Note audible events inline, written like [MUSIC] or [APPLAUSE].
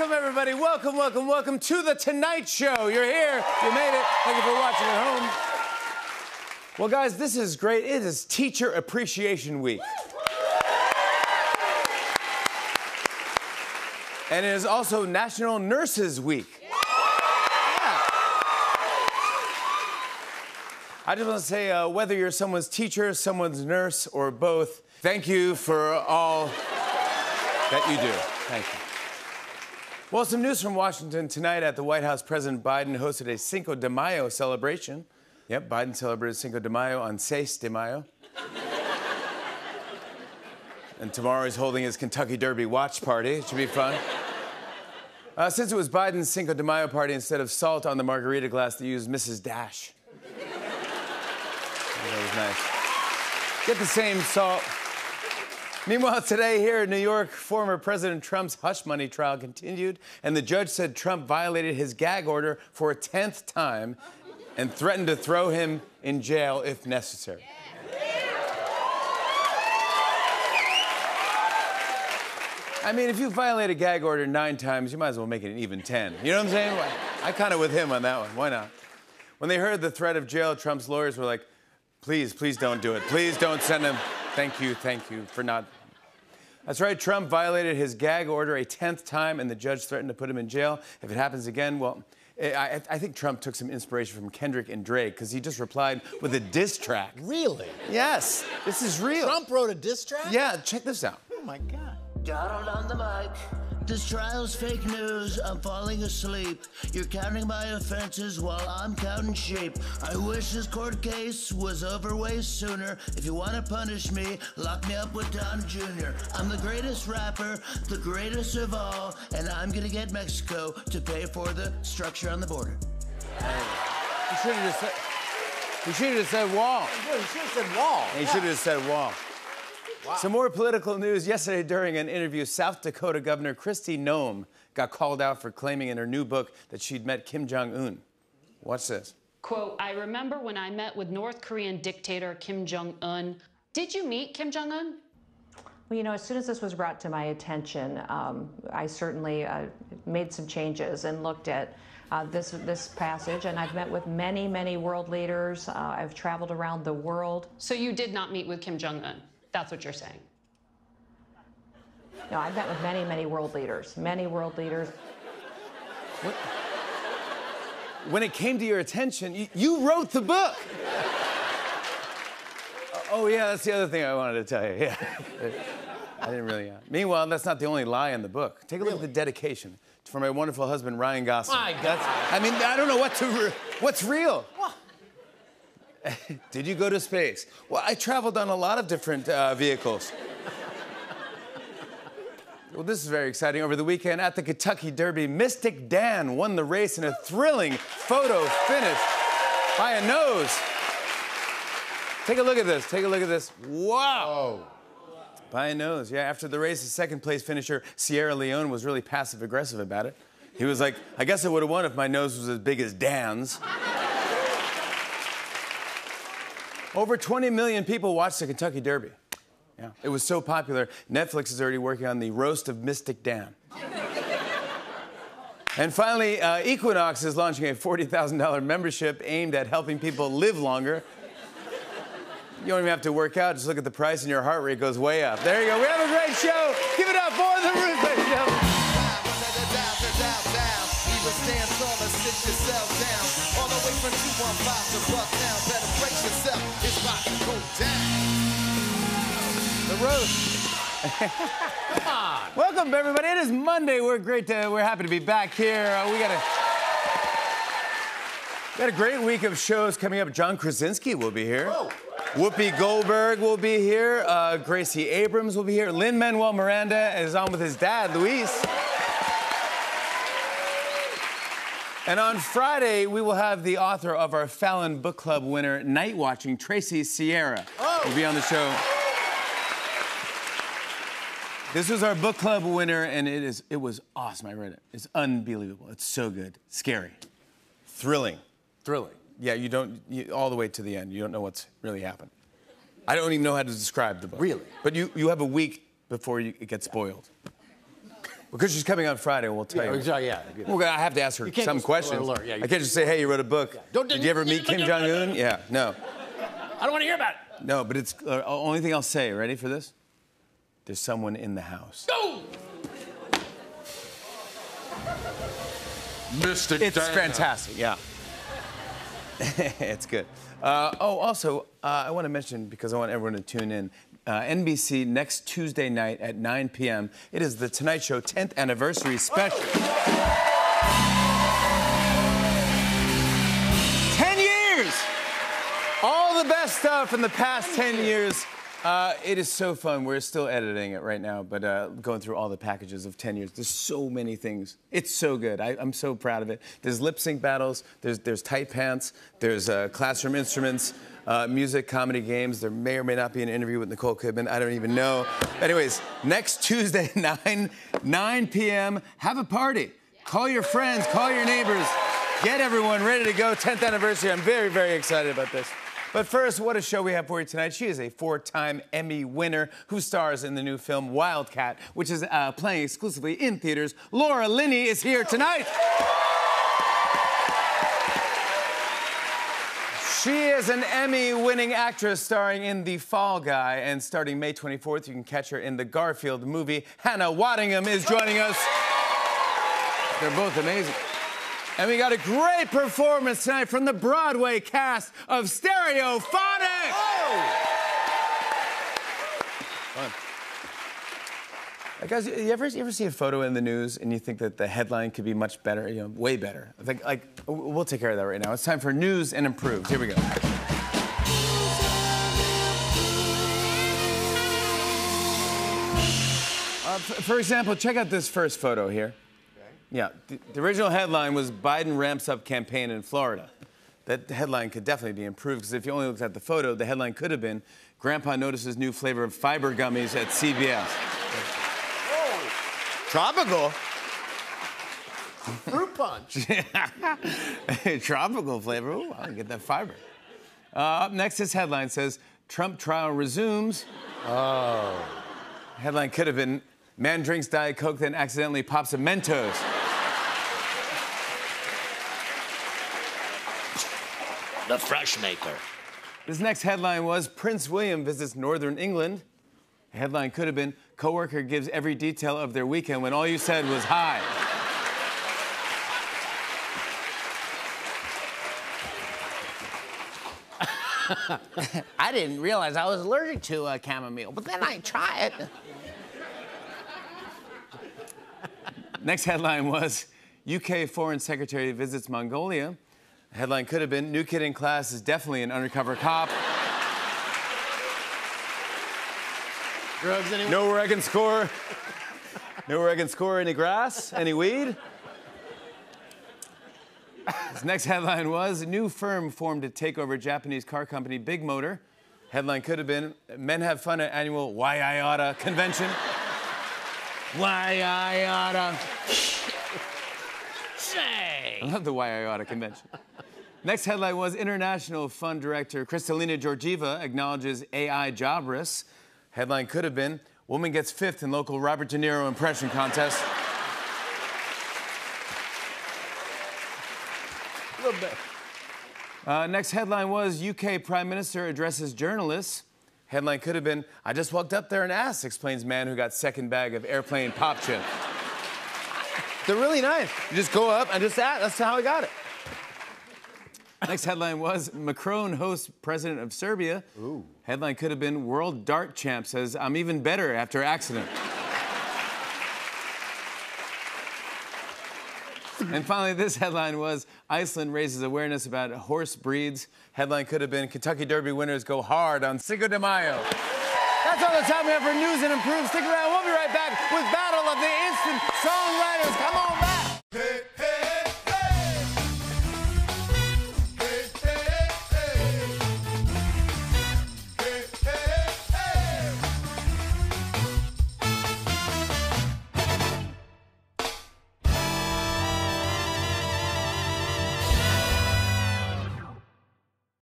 Welcome, everybody. Welcome, welcome, welcome to The Tonight Show. You're here. You made it. Thank you for watching at home. Well, guys, this is great. It is Teacher Appreciation Week. And it is also National Nurses Week. I just want to say uh, whether you're someone's teacher, someone's nurse, or both, thank you for all that you do. Thank you. Well, some news from Washington tonight at the White House. President Biden hosted a Cinco de Mayo celebration. Yep, Biden celebrated Cinco de Mayo on Seis de Mayo. [LAUGHS] and tomorrow he's holding his Kentucky Derby watch party. It should be fun. Uh, since it was Biden's Cinco de Mayo party, instead of salt on the margarita glass, they used Mrs. Dash. [LAUGHS] that was nice. Get the same salt. Meanwhile, today here in New York, former President Trump's hush money trial continued, and the judge said Trump violated his gag order for a 10th time and threatened to throw him in jail if necessary. I mean, if you violate a gag order nine times, you might as well make it an even 10. You know what I'm saying? I kind of with him on that one. Why not? When they heard the threat of jail, Trump's lawyers were like, please, please don't do it. Please don't send him. Thank you, thank you for not. That's right, Trump violated his gag order a 10th time, and the judge threatened to put him in jail. If it happens again, well, I, I think Trump took some inspiration from Kendrick and Drake because he just replied with a diss track. Really? Yes, this is real. Trump wrote a diss track? Yeah, check this out. Oh my God. Donald on the mic. This trial's fake news. I'm falling asleep. You're counting my offenses while I'm counting sheep. I wish this court case was over way sooner. If you want to punish me, lock me up with Don Jr. I'm the greatest rapper, the greatest of all, and I'm gonna get Mexico to pay for the structure on the border. He should have just said. He should have said wall. Yeah, he should have said wall. He should have said wall. Wow. Some more political news. Yesterday, during an interview, South Dakota Governor Kristi Noem got called out for claiming in her new book that she'd met Kim Jong un. Watch this. Quote, I remember when I met with North Korean dictator Kim Jong un. Did you meet Kim Jong un? Well, you know, as soon as this was brought to my attention, um, I certainly uh, made some changes and looked at uh, this this passage. And I've met with many, many world leaders. Uh, I've traveled around the world. So you did not meet with Kim Jong Un. That's what you're saying. No, I've met with many, many world leaders. Many world leaders. What? When it came to your attention, you, you wrote the book. oh yeah, that's the other thing I wanted to tell you. Yeah. I didn't really. Uh... Meanwhile, that's not the only lie in the book. Take a look at the dedication for my wonderful husband Ryan Gosling. My God. I mean, I don't know what to. Re- what's real. What? [LAUGHS] Did you go to space? Well, I traveled on a lot of different uh, vehicles. [LAUGHS] well, this is very exciting. Over the weekend at the Kentucky Derby, Mystik Dan won the race in a thrilling photo finish by a nose. Take a look at this. Take a look at this. Wow. By a nose. Yeah, after the race, the second place finisher, Sierra Leone, was really passive aggressive about it. He was like, I guess I would have won if my nose was as big as Dan's. Over 20 million people watched the Kentucky Derby. Yeah. It was so popular, Netflix is already working on the roast of Mystik Dan. and finally, uh, Equinox is launching a $40,000 membership aimed at helping people live longer. You don't even have to work out, just look at the price and your heart rate goes way up. There you go. We have a great show. Give it up for the Roots ladies and gentlemen. All the way from 215 to Bucktown. Roast. Welcome, everybody. It is Monday. We're great to, we're happy to be back here. Uh, we got a got a great week of shows coming up. John Krasinski will be here. Whoa. Whoopi Goldberg will be here. Uh, Gracie Abrams will be here. Lin Manuel Miranda is on with his dad, Luis. And on Friday, we will have the author of our Fallon Book Club winner, Night Watching, Tracy Sierra, oh. will be on the show. This was our book club winner, and it is it was awesome. I read it. It's unbelievable. It's so good. Scary. Thrilling. Thrilling. Yeah, you don't you, all the way to the end. You don't know what's really happened. I don't even know how to describe the book. Really? But you you have a week before you, it gets spoiled. Because she's coming on Friday, and we'll tell Yeah, you. exactly, yeah. Well, I have to ask her You can't some questions. alert, yeah, I can't just say, "Hey, you wrote a book. Don't- Did you ever meet Kim Jong Un?" Yeah, no, I don't want to hear about it. no. But it's uh, only thing I'll say. Ready for this? There's someone in the house. Go! Mr. It's Dana. fantastic. Yeah. [LAUGHS] it's good. Uh, oh, also, uh, I want to mention because I want everyone to tune in. Uh, NBC next Tuesday night at 9 p.m. It is the Tonight Show 10th anniversary special. 10 years! All the best stuff in the past 10 years. Uh, it is so fun. We're still editing it right now, but uh, going through all the packages of 10 years. There's so many things. It's so good. I, I'm so proud of it. There's lip sync battles, there's, there's tight pants, there's uh, classroom instruments, uh, music, comedy games. There may or may not be an interview with Nicole Kidman. I don't even know. Anyways, next Tuesday, [LAUGHS] 9, 9 p.m., have a party. Call your friends, call your neighbors. Get everyone ready to go. 10th anniversary. I'm very, very excited about this. But first, what a show we have for you tonight. She is a four time Emmy winner who stars in the new film Wildcat, which is uh, playing exclusively in theaters. Laura Linney is here tonight. She is an Emmy winning actress starring in The Fall Guy, and starting May 24th, you can catch her in the Garfield movie. Hannah Waddingham is joining us. They're both amazing. And we got a great performance tonight from the Broadway cast of Stereophonic. Fun. Uh, Guys, you ever, you ever see a photo in the news and you think that the headline could be much better, you know, way better? I think, like, we'll take care of that right now. It's time for news and improved. Here we go. Uh, for example, check out this first photo here. Yeah, the, the original headline was Biden ramps up campaign in Florida. That headline could definitely be improved because if you only looked at the photo, the headline could have been Grandpa notices new flavor of fiber gummies at CVS. Tropical? Fruit punch. [LAUGHS] [LAUGHS] Tropical flavor. Ooh, I'll get that fiber. Uh, up next, this headline says Trump trial resumes. Oh. Headline could have been Man drinks Diet Coke, then accidentally pops a Mentos. The Fresh Maker. This next headline was Prince William visits Northern England. The headline could have been Coworker gives every detail of their weekend when all you said was hi. [LAUGHS] I didn't realize I was allergic to uh, chamomile, but then I tried it. Next headline was UK Foreign Secretary visits Mongolia. Headline could have been New Kid in Class is definitely an undercover cop. Drugs anyone? Know where I can score? Know where I can score any grass? Any weed? This next headline was New firm formed to take over Japanese car company Big Motor. Headline could have been Men have fun at annual Why I Oughta convention. Why I Oughta. Say. I love the Why I Oughta convention. Next headline was International Fund Director Kristalina Georgieva acknowledges AI job risks. Headline could have been Woman gets fifth in local Robert De Niro impression contest. A little bit. Uh, next headline was UK Prime Minister addresses journalists. Headline could have been I just walked up there and asked, explains man who got second bag of airplane pop chip. They're really nice. You just go up and just ask. That's how I got it. Next headline was Macron hosts president of Serbia. Ooh. Headline could have been World Dart Champ says I'm even better after accident. and finally, this headline was Iceland raises awareness about horse breeds. Headline could have been Kentucky Derby winners go hard on Cinco de Mayo. That's all the time we have for news and improve. Stick around. We'll be right back with Battle of the Instant